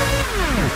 Hmm.